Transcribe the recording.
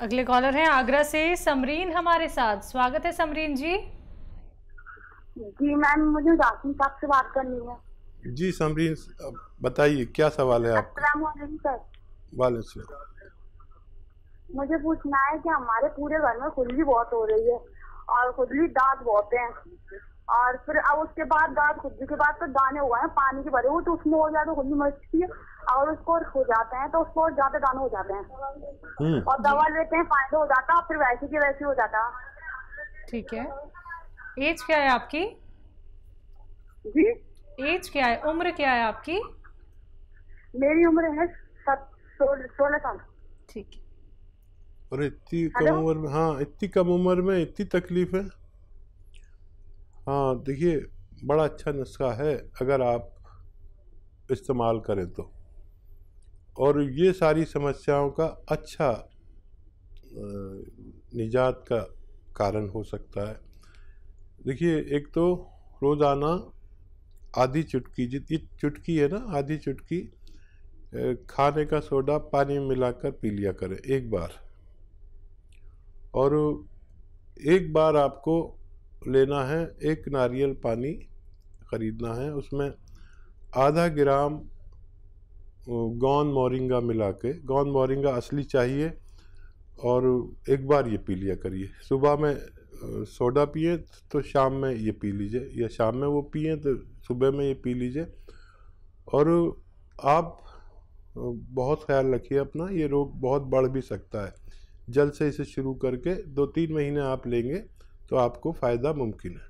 अगले कॉलर हैं आगरा से समरीन हमारे साथ। स्वागत है समरीन जी। जी मैम मुझे राशन साहब से बात करनी है। जी समरीन बताइए क्या सवाल है आपका? सर। वाले मुझे पूछना है कि हमारे पूरे घर में खुजली बहुत हो रही है और खुजली दांत बहुत हैं। और फिर अब उसके बाद दांत खुजली के बाद तो दाने हुए हैं पानी के भरे हुए तो उसमें और ज़्यादा खुजली मचती है और उसको हो जाते हैं तो उसको और ज़्यादा दाने हो जाते हैं। हम्म। और दवा लेते हैं फ़ायदा हो जाता है फिर वैसे की वैसे हो जाता। है ठीक है। एज क्या है आपकी? जी। एज क्या है? उम्र क्या है आपकी? मेरी उम्र है सोलह साल। ठीक है। और इतनी कम उम्र में हाँ इतनी कम उम्र में इतनी तकलीफ़ है? हाँ देखिए, बड़ा अच्छा नुस्खा है अगर आप इस्तेमाल करें तो। और ये सारी समस्याओं का अच्छा निजात का कारण हो सकता है। देखिए, एक तो रोज़ाना आधी चुटकी जितनी चुटकी है ना, आधी चुटकी खाने का सोडा पानी में मिलाकर पी लिया करें, एक बार। और एक बार आपको लेना है, एक नारियल पानी ख़रीदना है, उसमें आधा ग्राम गौन मोरिंगा मिला के, गौन मोरिंगा असली चाहिए और एक बार ये पी लिया करिए। सुबह में सोडा पिए तो शाम में ये पी लीजिए, या शाम में वो पिए तो सुबह में ये पी लीजिए। और आप बहुत ख्याल रखिए अपना, ये रोग बहुत बढ़ भी सकता है। जल्द से इसे शुरू करके दो तीन महीने आप लेंगे तो आपको फ़ायदा मुमकिन है।